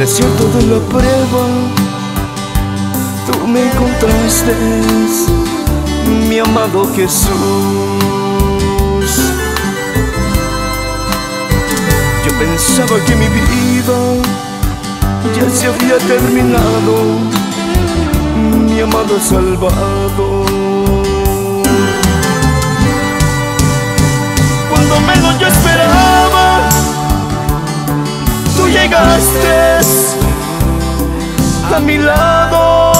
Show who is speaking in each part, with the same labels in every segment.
Speaker 1: desierto de la prueba, tú me encontraste, mi amado Jesús. Yo pensaba que mi vida ya se había terminado, mi amado Salvador. Llegaste a mi lado.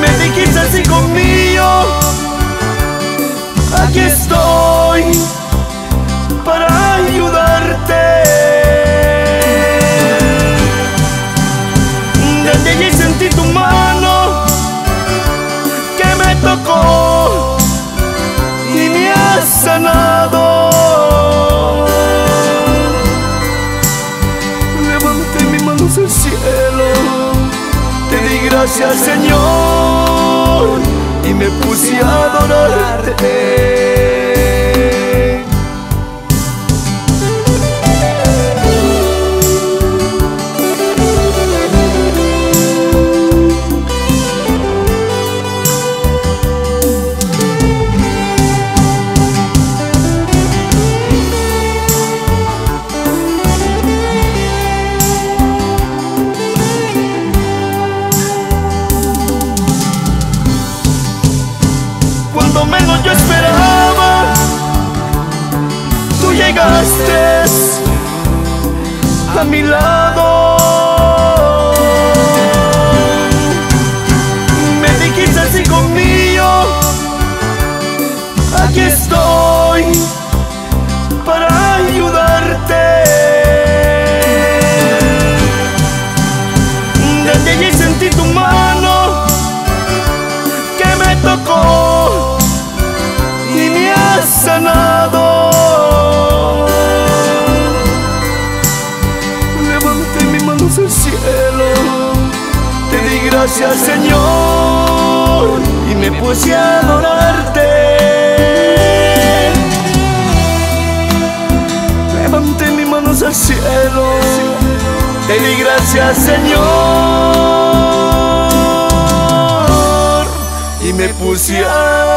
Speaker 1: Me dijiste así conmigo, aquí estoy para ayudarte. Desde allí sentí tu mano que me tocó y me ha sanado. Gracias Señor y me puse a adorarte. Llegaste a mi lado. Me dijiste así conmigo, aquí estoy para ayudarte. Desde allí sentí tu mano que me tocó gracias Señor y me puse a adorarte. Levanté mis manos al cielo, te di gracias Señor y me puse a